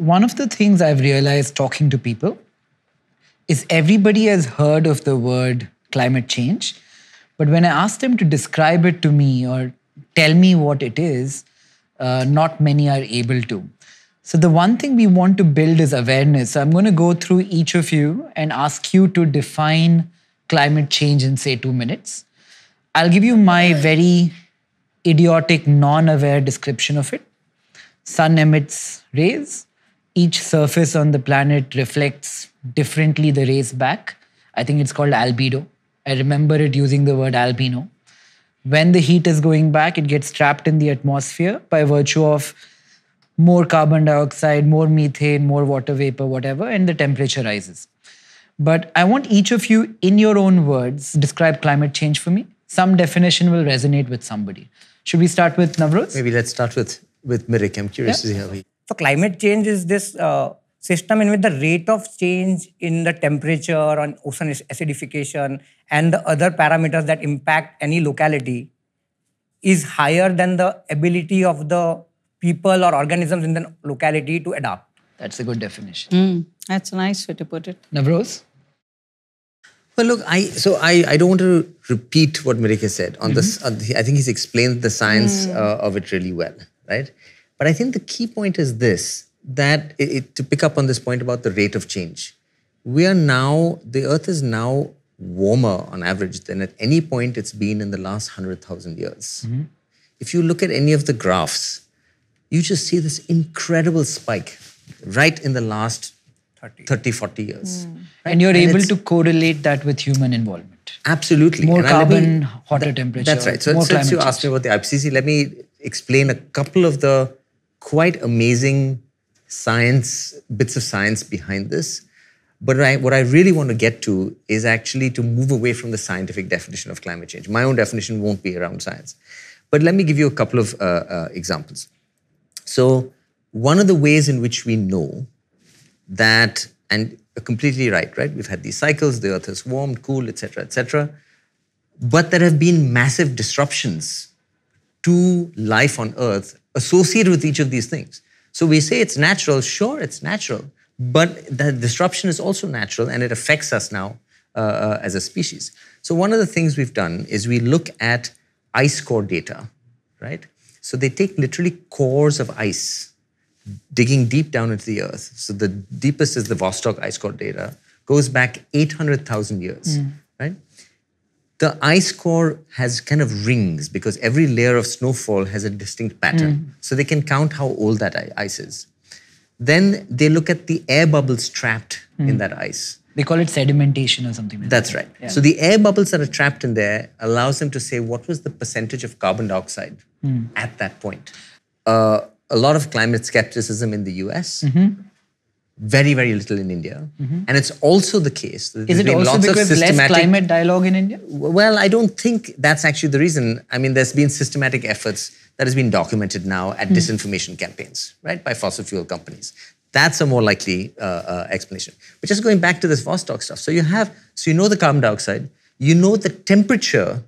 one of the things I've realized talking to people is everybody has heard of the word climate change. But when I ask them to describe it to me or tell me what it is, uh, not many are able to. So, the one thing we want to build is awareness. So, I'm going to go through each of you and ask you to define climate change in, say, two minutes. I'll give you my very idiotic, non aware description of it. Sun emits rays, each surface on the planet reflects differently the rays back. I think it's called albedo. I remember it using the word albino. When the heat is going back, it gets trapped in the atmosphere by virtue of more carbon dioxide, more methane, more water vapor, whatever, and the temperature rises. But I want each of you, in your own words, describe climate change for me. Some definition will resonate with somebody. Should we start with Navroz? Maybe let's start with with Mirik. I'm curious yeah. to see how he. So climate change is this uh, system in which the rate of change in the temperature on ocean acidification and the other parameters that impact any locality is higher than the ability of the people or organisms in the locality to adapt. That's a good definition. Mm, that's a nice way to put it. Navroz? Well, look, I so I, I don't want to repeat what Mirik has said on mm-hmm. this. On the, I think he's explained the science mm. uh, of it really well, right? But I think the key point is this: that it, it, to pick up on this point about the rate of change, we are now the Earth is now warmer on average than at any point it's been in the last hundred thousand years. Mm-hmm. If you look at any of the graphs, you just see this incredible spike right in the last 30, 30 40 years. Mm. Right? And you're and able to correlate that with human involvement. Absolutely. More and carbon, me, hotter that, temperature. That's right. So since you change. asked me about the IPCC, let me explain a couple of the quite amazing science, bits of science behind this. But what I, what I really want to get to is actually to move away from the scientific definition of climate change. My own definition won't be around science. But let me give you a couple of uh, uh, examples. So, one of the ways in which we know that, and completely right, right? We've had these cycles, the earth has warmed, cooled, etc., etc. But there have been massive disruptions to life on earth associated with each of these things. So we say it's natural, sure, it's natural, but the disruption is also natural and it affects us now uh, uh, as a species. So one of the things we've done is we look at ice core data, right? So they take literally cores of ice, digging deep down into the earth. So the deepest is the Vostok ice core data, goes back 800,000 years, mm. The ice core has kind of rings because every layer of snowfall has a distinct pattern. Mm. So they can count how old that ice is. Then they look at the air bubbles trapped mm. in that ice. They call it sedimentation or something. Like That's that. right. Yeah. So the air bubbles that are trapped in there allows them to say what was the percentage of carbon dioxide mm. at that point. Uh, a lot of climate skepticism in the US. Mm-hmm very, very little in India. Mm-hmm. And it's also the case. Is it also because less climate dialogue in India? Well, I don't think that's actually the reason. I mean, there's been systematic efforts that has been documented now at mm. disinformation campaigns, right, by fossil fuel companies. That's a more likely uh, uh, explanation. But just going back to this Vostok stuff, so you have, so you know the carbon dioxide, you know the temperature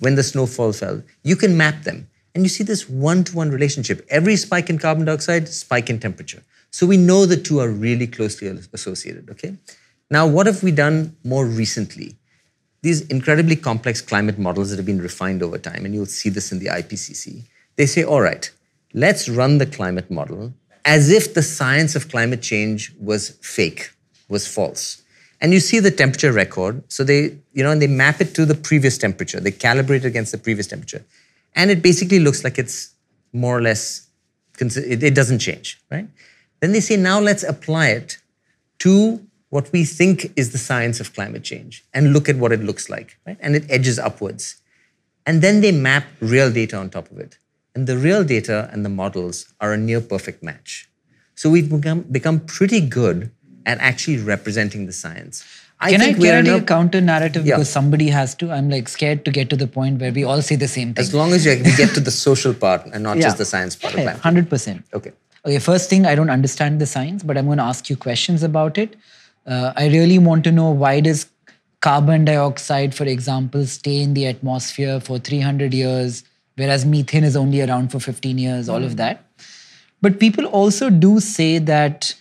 when the snowfall fell, you can map them. And you see this one to one relationship. Every spike in carbon dioxide, spike in temperature. So we know the two are really closely associated, okay? Now, what have we done more recently? These incredibly complex climate models that have been refined over time, and you'll see this in the IPCC, they say, all right, let's run the climate model as if the science of climate change was fake, was false. And you see the temperature record. So they, you know, and they map it to the previous temperature. They calibrate it against the previous temperature. And it basically looks like it's more or less, it doesn't change, right? Then they say, now let's apply it to what we think is the science of climate change and look at what it looks like, right? And it edges upwards. And then they map real data on top of it. And the real data and the models are a near perfect match. So we've become, become pretty good at actually representing the science. I can I, can I a counter narrative yeah. because somebody has to? I'm like scared to get to the point where we all say the same thing. As long as you, we get to the social part and not yeah. just the science part yeah, of 100%. Okay. Okay, first thing, I don't understand the science, but I'm going to ask you questions about it. Uh, I really want to know why does carbon dioxide, for example, stay in the atmosphere for 300 years, whereas methane is only around for 15 years, all of hmm. that. But people also do say that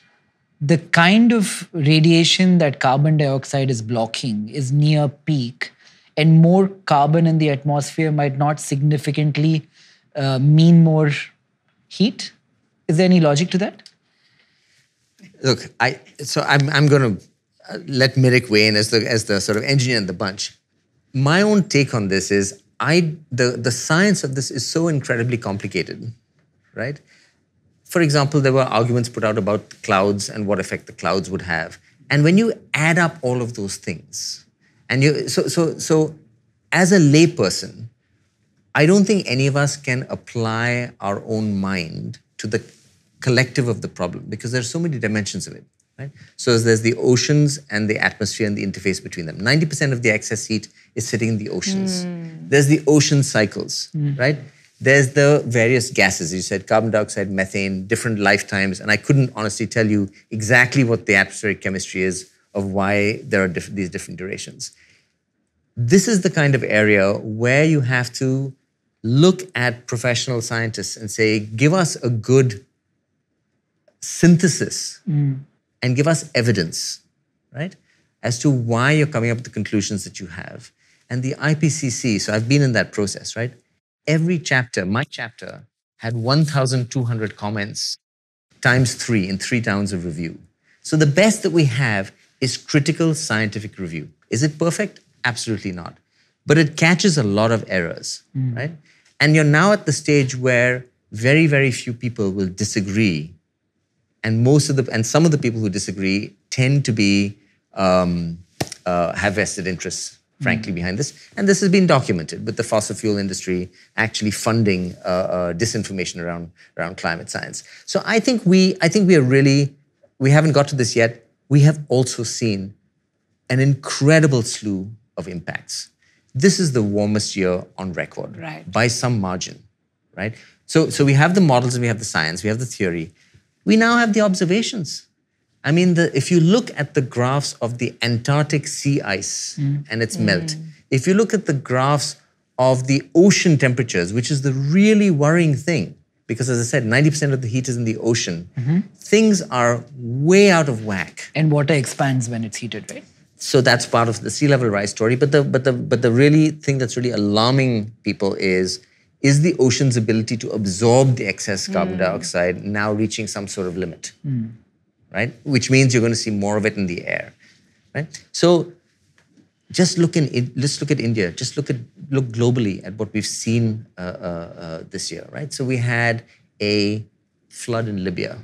the kind of radiation that carbon dioxide is blocking is near peak, and more carbon in the atmosphere might not significantly uh, mean more heat. Is there any logic to that? Look, I so I'm I'm going to uh, let Mirik weigh in as the as the sort of engineer in the bunch. My own take on this is I the the science of this is so incredibly complicated, right? For example, there were arguments put out about clouds and what effect the clouds would have, and when you add up all of those things, and you so so so as a layperson, I don't think any of us can apply our own mind to the collective of the problem because there's so many dimensions of it. Right? So there's the oceans and the atmosphere and the interface between them. 90% of the excess heat is sitting in the oceans. Hmm. There's the ocean cycles, hmm. right? There's the various gases. You said carbon dioxide, methane, different lifetimes. And I couldn't honestly tell you exactly what the atmospheric chemistry is of why there are diff- these different durations. This is the kind of area where you have to look at professional scientists and say, give us a good synthesis hmm. and give us evidence, right, as to why you're coming up with the conclusions that you have. And the IPCC, so I've been in that process, right? Every chapter, my chapter, had 1,200 comments times three in three rounds of review. So the best that we have is critical scientific review. Is it perfect? Absolutely not. But it catches a lot of errors, hmm. right? And you're now at the stage where very, very few people will disagree and most of the and some of the people who disagree tend to be um, uh, have vested interests frankly behind this. And this has been documented with the fossil fuel industry actually funding uh, uh, disinformation around around climate science. So i think we i think we are really we haven't got to this yet. We have also seen an incredible slew of impacts. This is the warmest year on record Right. by some margin right? So so we have the models and we have the science we have the theory we now have the observations. I mean, the, if you look at the graphs of the Antarctic sea ice mm. and its mm. melt, if you look at the graphs of the ocean temperatures, which is the really worrying thing, because as I said, 90% of the heat is in the ocean, mm-hmm. things are way out of whack. And water expands when it's heated, right? So that's part of the sea level rise story. But the but the but the really thing that's really alarming people is is the ocean's ability to absorb the excess carbon dioxide now reaching some sort of limit, right? Which means you're going to see more of it in the air, right? So just look in let's look at India. Just look at look globally at what we've seen uh, uh, uh, this year, right? So we had a flood in Libya.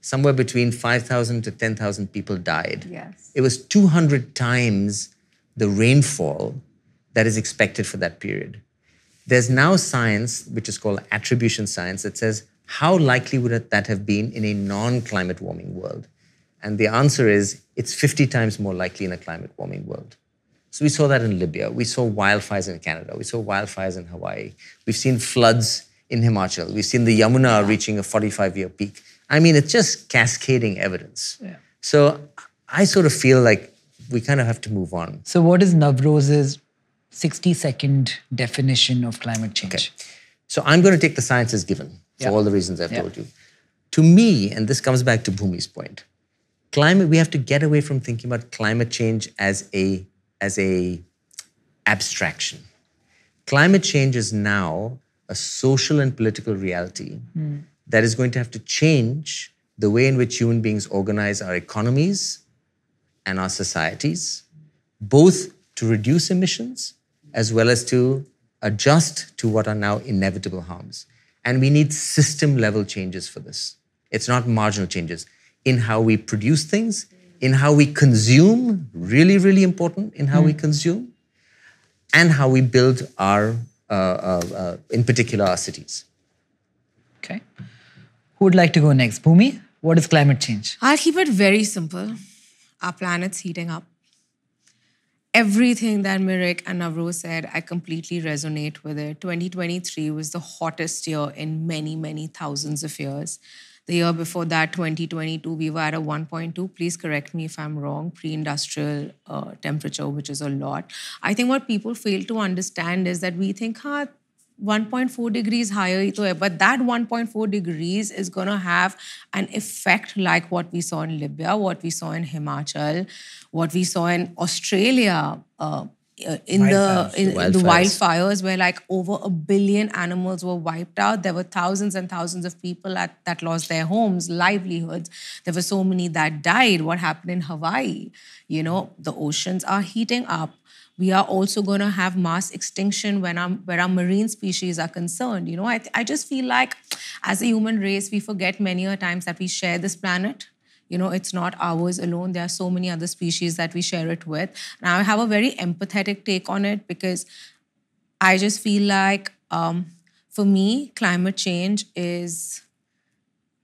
Somewhere between 5,000 to 10,000 people died. Yes. It was 200 times the rainfall that is expected for that period. There's now science, which is called attribution science, that says how likely would that have been in a non climate warming world? And the answer is it's 50 times more likely in a climate warming world. So we saw that in Libya. We saw wildfires in Canada. We saw wildfires in Hawaii. We've seen floods in Himachal. We've seen the Yamuna reaching a 45 year peak. I mean, it's just cascading evidence. Yeah. So I sort of feel like we kind of have to move on. So, what is Navroz's 60 second definition of climate change? Okay. So I'm going to take the science as given for Yeah. all the reasons I've Yeah. told you. To me, and this comes back to Bhumi's point, climate, we have to get away from thinking about climate change as a, as a abstraction. Climate change is now a social and political reality hmm. that is going to have to change the way in which human beings organize our economies and our societies, both to reduce emissions as well as to adjust to what are now inevitable harms. And we need system level changes for this. It's not marginal changes in how we produce things, in how we consume, really, really important in how we consume, and how we build our, uh, uh, uh, in particular, our cities. Okay. Who would like to go next? Bhumi, what is climate change? I'll keep it very simple. Our planet's heating up. Everything that Mirik and Navroz said, I completely resonate with it. 2023 was the hottest year in many, many thousands of years. The year before that, 2022, we were at a 1.2. Please correct me if I'm wrong, pre industrial uh, temperature, which is a lot. I think what people fail to understand is that we think, huh, 1.4 degrees higher to but that 1.4 degrees is going to have an effect like what we saw in Libya, what we saw in Himachal, what we saw in Australia. Uh, uh, in Wildfires. the in the Wildfires. wildfires where like over a billion animals were wiped out. There were thousands and thousands of people at, that lost their homes, livelihoods. There were so many that died. What happened in Hawaii? You know, the oceans are heating up. We are also going to have mass extinction when our, where our marine species are concerned. You know, I, I just feel like as a human race, we forget many a times that we share this planet. You know, it's not ours alone. There are so many other species that we share it with. And I have a very empathetic take on it because I just feel like um, for me, climate change is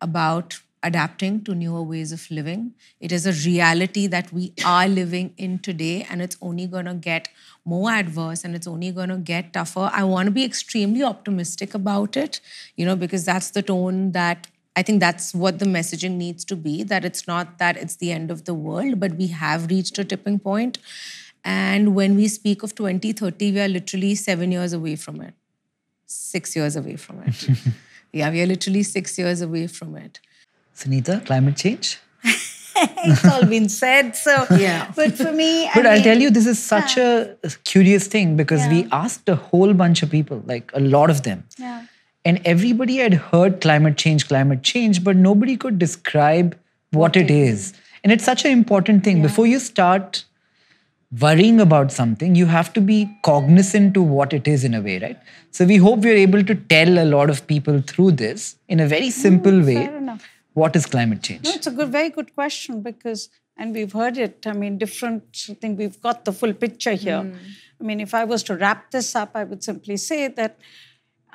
about adapting to newer ways of living. It is a reality that we are living in today, and it's only going to get more adverse and it's only going to get tougher. I want to be extremely optimistic about it, you know, because that's the tone that I think that's what the messaging needs to be that it's not that it's the end of the world, but we have reached a tipping point. And when we speak of 2030, we are literally seven years away from it, six years away from it. yeah, we are literally six years away from it. Sunita, climate change? it's all been said. So, Yeah. But for me, I But I'll tell you, this is such a curious thing because we asked a whole bunch of people, like a lot of them. Yeah. And everybody had heard climate change, climate change, but nobody could describe what it is. And it's such an important thing. Before you start worrying about something, you have to be cognizant to what it is in a way, right? So we hope we're able to tell a lot of people through this in a very simple way enough. what is climate change. No, it's a good, very good question because, and we've heard it. I mean, different. I think we've got the full picture here. I mean, if I was to wrap this up, I would simply say that,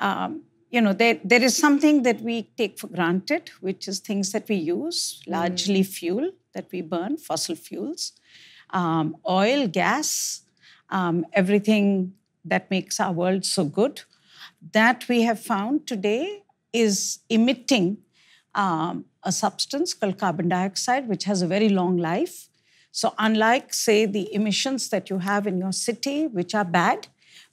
um, you know, there, there is something that we take for granted, which is things that we use, largely fuel that we burn, fossil fuels, um, oil, gas, um, everything that makes our world so good. That we have found today is emitting um, a substance called carbon dioxide, which has a very long life. So, unlike, say, the emissions that you have in your city, which are bad,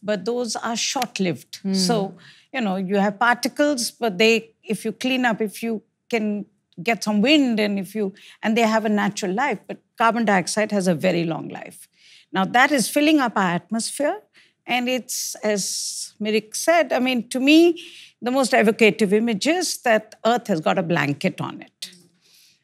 but those are short lived. Hmm. So, you know, you have particles, but they, if you clean up, if you can get some wind and if you, and they have a natural life, but carbon dioxide has a very long life. Now, that is filling up our atmosphere. And it's, as Mirik said, I mean, to me, the most evocative image is that Earth has got a blanket on it.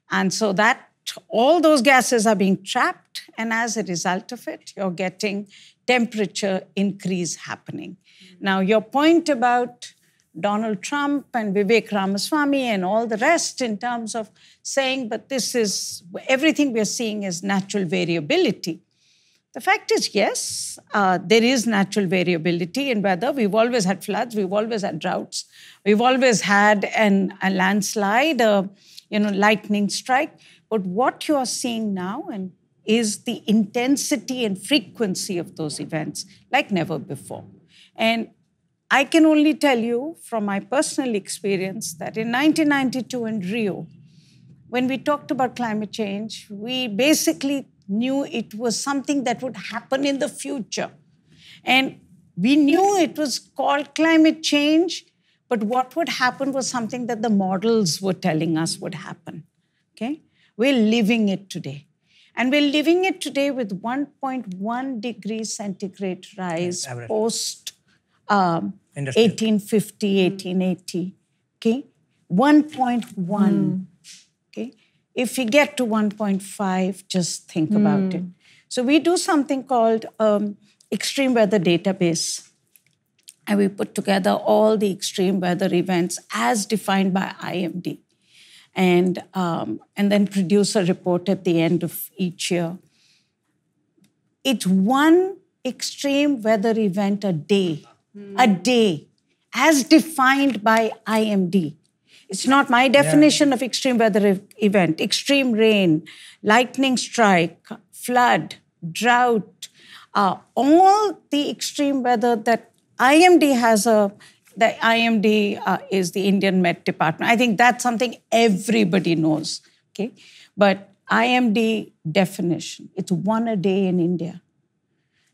And so that all those gases are being trapped, and as a result of it, you're getting temperature increase happening. Now, your point about Donald Trump and Vivek Ramaswamy and all the rest in terms of saying, but this is everything we're seeing is natural variability. The fact is, yes, uh, there is natural variability in weather. We've always had floods, we've always had droughts, we've always had an, a landslide, a you know, lightning strike. But what you are seeing now and is the intensity and frequency of those events like never before. And I can only tell you from my personal experience that in 1992 in Rio, when we talked about climate change, we basically knew it was something that would happen in the future. And we knew it was called climate change, but what would happen was something that the models were telling us would happen. Okay? We're living it today. And we're living it today with 1.1 degrees centigrade rise average. post um, 1850, 1880. Okay? 1.1. Okay? If we get to 1.5, just think about it. So we do something called um, extreme weather database. And we put together all the extreme weather events as defined by IMD. And, um, and then produce a report at the end of each year. It's one extreme weather event a day, a day, as defined by IMD. It's not my definition of extreme weather ev- event. Extreme rain, lightning strike, flood, drought, uh, all the extreme weather that IMD has a, the IMD uh, is the Indian Met Department. I think that's something everybody knows. Okay, but IMD definition, it's one a day in India.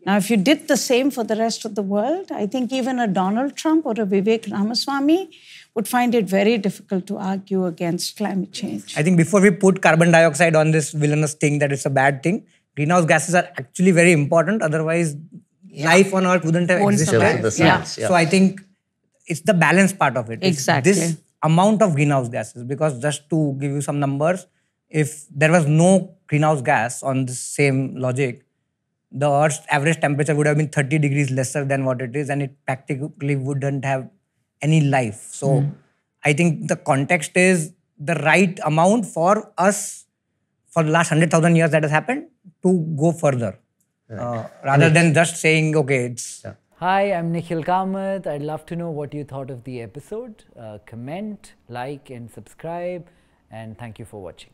Now, if you did the same for the rest of the world, I think even a Donald Trump or a Vivek Ramaswamy would find it very difficult to argue against climate change. I think before we put carbon dioxide on this villainous thing that it's a bad thing, greenhouse gases are actually very important. Otherwise, life on Earth wouldn't have Won't existed. survive. The science, yeah. So I think it's the balance part of it. It's Exactly. This amount of greenhouse gases, because just to give you some numbers, if there was no greenhouse gas on the same logic, the Earth's average temperature would have been 30 degrees lesser than what it is, and it practically wouldn't have any life. So I think the context is the right amount for us for the last 100,000 years that has happened to go further. Uh, rather than just saying, okay, it's Hi, I'm Nikhil Kamath. I'd love to know what you thought of the episode. Uh, comment, like, and subscribe. And thank you for watching.